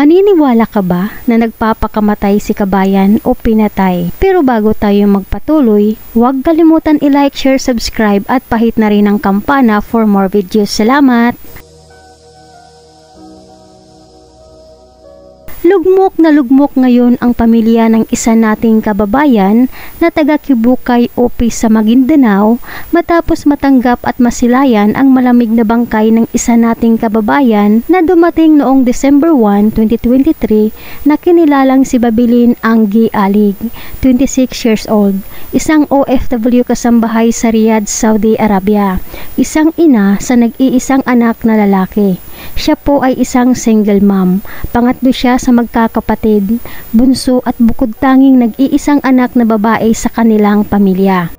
Maniniwala ka ba na nagpapakamatay si kabayan o pinatay? Pero bago tayo magpatuloy, huwag kalimutan i-like, share, subscribe at pahit na rin ang kampana for more videos. Salamat! Lugmok na lugmok ngayon ang pamilya ng isa nating kababayan na taga Kibukay Opis sa Maguindanao matapos matanggap at masilayan ang malamig na bangkay ng isa nating kababayan na dumating noong December 1, 2023 na kinilalang si Babilin Anggi Alig, 26 years old, isang OFW kasambahay sa Riyadh, Saudi Arabia, isang ina sa nag-iisang anak na lalaki. Siya po ay isang single mom. Pangatlo siya sa magkakapatid, bunso at bukod tanging nag-iisang anak na babae sa kanilang pamilya.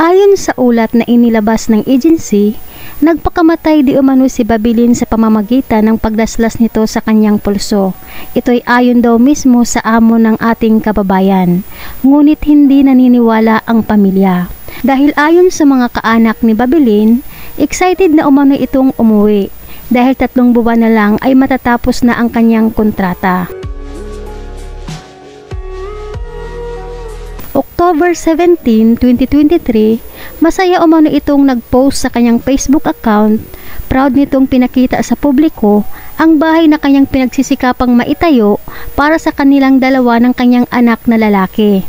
Ayon sa ulat na inilabas ng agency, nagpakamatay di umano si Babilin sa pamamagitan ng pagdaslas nito sa kanyang pulso. Ito'y ayon daw mismo sa amo ng ating kababayan. Ngunit hindi naniniwala ang pamilya. Dahil ayon sa mga kaanak ni Babilin, excited na umano itong umuwi dahil tatlong buwan na lang ay matatapos na ang kanyang kontrata. October 17, 2023, masaya umano itong nag-post sa kanyang Facebook account. Proud nitong pinakita sa publiko ang bahay na kanyang pinagsisikapang maitayo para sa kanilang dalawa ng kanyang anak na lalaki.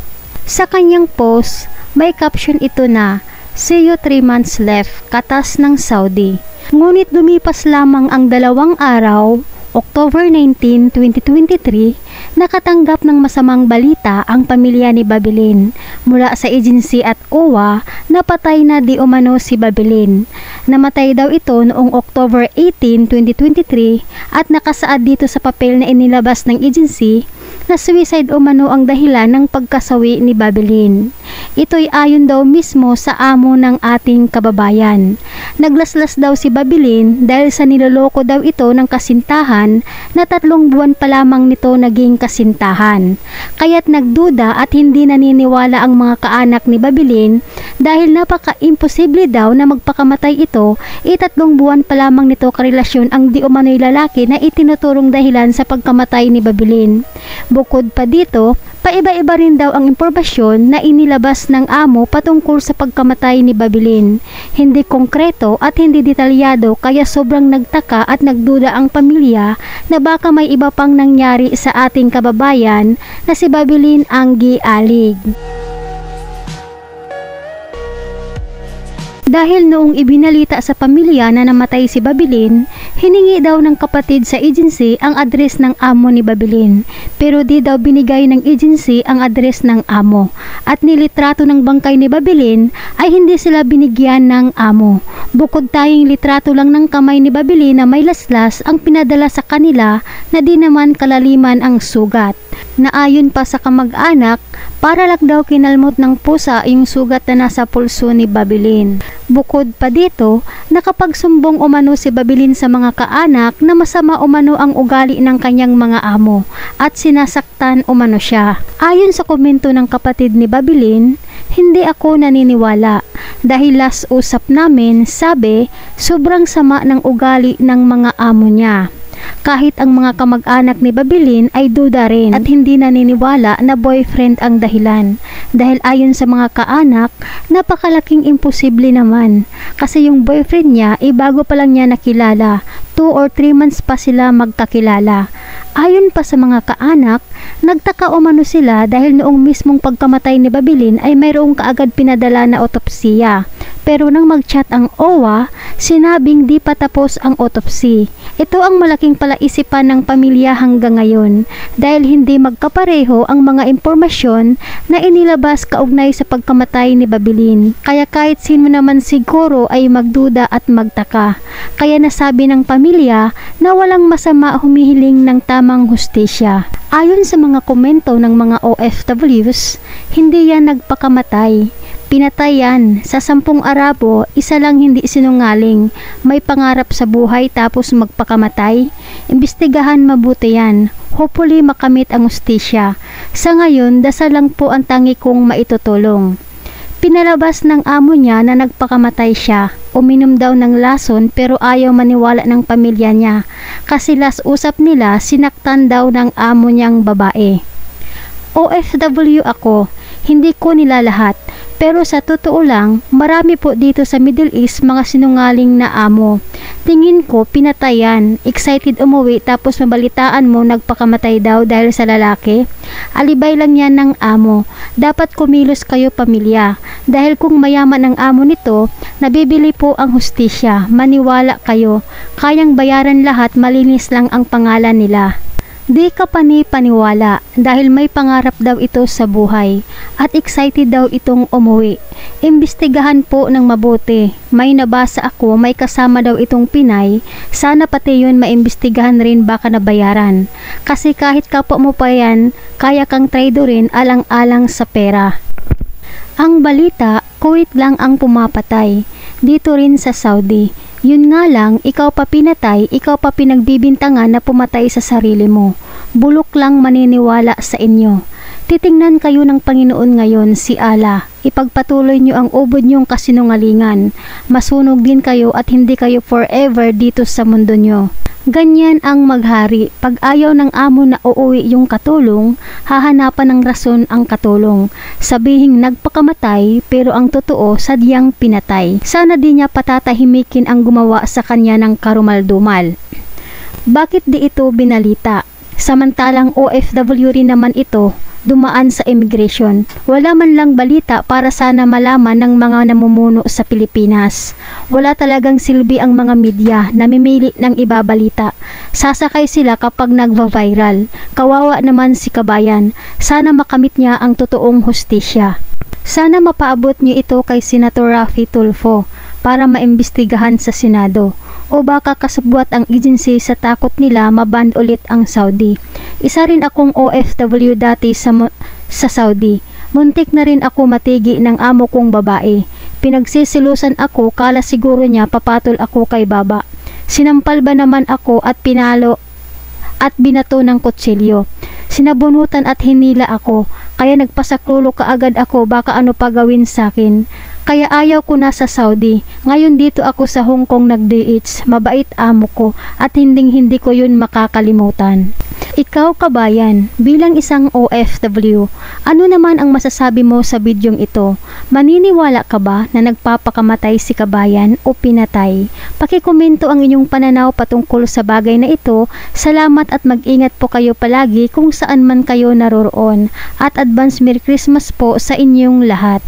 Sa kanyang post, may caption ito na, See you 3 months left, katas ng Saudi. Ngunit lumipas lamang ang dalawang araw, October 19, 2023, nakatanggap ng masamang balita ang pamilya ni Babilin mula sa agency at OWA na patay na di umano si Babilin. Namatay daw ito noong October 18, 2023 at nakasaad dito sa papel na inilabas ng agency na suicide umano ang dahilan ng pagkasawi ni Babylin. Ito'y ayon daw mismo sa amo ng ating kababayan. Naglaslas daw si Babylin dahil sa niloloko daw ito ng kasintahan na tatlong buwan pa lamang nito naging kasintahan. Kaya't nagduda at hindi naniniwala ang mga kaanak ni Babylin dahil napaka-imposible daw na magpakamatay ito, itatlong buwan pa lamang nito karelasyon ang di umano'y lalaki na itinuturong dahilan sa pagkamatay ni Babilin. Bukod pa dito, paiba-iba rin daw ang impormasyon na inilabas ng amo patungkol sa pagkamatay ni Babilin. Hindi konkreto at hindi detalyado kaya sobrang nagtaka at nagduda ang pamilya na baka may iba pang nangyari sa ating kababayan na si Babilin Anggi Alig. Dahil noong ibinalita sa pamilya na namatay si Babilin, hiningi daw ng kapatid sa agency ang address ng amo ni Babilin. Pero di daw binigay ng agency ang address ng amo. At nilitrato ng bangkay ni Babilin ay hindi sila binigyan ng amo. Bukod tayong litrato lang ng kamay ni Babilin na may laslas ang pinadala sa kanila na di naman kalaliman ang sugat. Naayon pa sa kamag-anak, para lang daw kinalmot ng pusa yung sugat na nasa pulso ni Babilin. Bukod pa dito, nakapagsumbong umano si Babilin sa mga kaanak na masama umano ang ugali ng kanyang mga amo at sinasaktan umano siya. Ayon sa komento ng kapatid ni Babilin, hindi ako naniniwala dahil last usap namin sabi sobrang sama ng ugali ng mga amo niya kahit ang mga kamag-anak ni Babilin ay duda rin at hindi naniniwala na boyfriend ang dahilan. Dahil ayon sa mga kaanak, napakalaking imposible naman kasi yung boyfriend niya ay bago pa lang niya nakilala 2 or 3 months pa sila magkakilala. Ayon pa sa mga kaanak, nagtaka umano sila dahil noong mismong pagkamatay ni Babilin ay mayroong kaagad pinadala na otopsiya. Pero nang mag-chat ang OWA, sinabing di pa tapos ang autopsy. Ito ang malaking palaisipan ng pamilya hanggang ngayon dahil hindi magkapareho ang mga impormasyon na inilabas kaugnay sa pagkamatay ni Babilin. Kaya kahit sino naman siguro ay magduda at magtaka. Kaya nasabi ng pamilya na walang masama humihiling ng tamang hustisya. Ayon sa mga komento ng mga OFWs, hindi yan nagpakamatay Pinatayan, sa sampung Arabo, isa lang hindi sinungaling. May pangarap sa buhay tapos magpakamatay. Imbestigahan mabuti yan. Hopefully makamit ang ustisya. Sa ngayon, dasal lang po ang tangi kong maitutulong. Pinalabas ng amo niya na nagpakamatay siya. Uminom daw ng lason pero ayaw maniwala ng pamilya niya kasi las usap nila sinaktan daw ng amo niyang babae. OFW ako, hindi ko nila lahat pero sa totoo lang, marami po dito sa Middle East mga sinungaling na amo. Tingin ko, pinatayan. Excited umuwi tapos mabalitaan mo nagpakamatay daw dahil sa lalaki. Alibay lang yan ng amo. Dapat kumilos kayo pamilya. Dahil kung mayaman ang amo nito, nabibili po ang hustisya. Maniwala kayo. Kayang bayaran lahat, malinis lang ang pangalan nila. Di ka pani-paniwala dahil may pangarap daw ito sa buhay at excited daw itong umuwi. Imbestigahan po ng mabuti. May nabasa ako may kasama daw itong Pinay. Sana pati yun maimbestigahan rin baka nabayaran. Kasi kahit kapwa mo pa yan, kaya kang traidorin alang-alang sa pera. Ang balita, Kuwait lang ang pumapatay. Dito rin sa Saudi. Yun nga lang, ikaw pa pinatay, ikaw pa pinagbibintangan na pumatay sa sarili mo. Bulok lang maniniwala sa inyo. Titingnan kayo ng Panginoon ngayon si Allah. Ipagpatuloy nyo ang ubod nyong kasinungalingan. Masunog din kayo at hindi kayo forever dito sa mundo nyo. Ganyan ang maghari. Pag ayaw ng amo na uuwi yung katulong, hahanapan ng rason ang katulong. Sabihing nagpakamatay pero ang totoo sadyang pinatay. Sana di niya patatahimikin ang gumawa sa kanya ng karumaldumal. Bakit di ito binalita? Samantalang OFW rin naman ito, dumaan sa immigration. Wala man lang balita para sana malaman ng mga namumuno sa Pilipinas. Wala talagang silbi ang mga media na mimili ng ibabalita. Sasakay sila kapag nagva-viral. Kawawa naman si kabayan. Sana makamit niya ang totoong hustisya. Sana mapaabot niyo ito kay Senator Rafi Tulfo para maimbestigahan sa Senado o baka kasabwat ang agency sa takot nila maband ulit ang Saudi. Isa rin akong OFW dati sa, sa Saudi. Muntik na rin ako matigi ng amo kong babae. Pinagsisilusan ako kala siguro niya papatol ako kay baba. Sinampal ba naman ako at pinalo at binato ng kutsilyo. Sinabunutan at hinila ako, kaya nagpasaklulo kaagad ako baka ano pa gawin sa akin. Kaya ayaw ko na sa Saudi. Ngayon dito ako sa Hong Kong nag-DH. Mabait amo ko at hinding hindi ko yun makakalimutan. Ikaw kabayan, bilang isang OFW, ano naman ang masasabi mo sa bidyong ito? Maniniwala ka ba na nagpapakamatay si kabayan o pinatay? Pakikomento ang inyong pananaw patungkol sa bagay na ito. Salamat at mag-ingat po kayo palagi kung saan man kayo naroroon. At advance Merry Christmas po sa inyong lahat.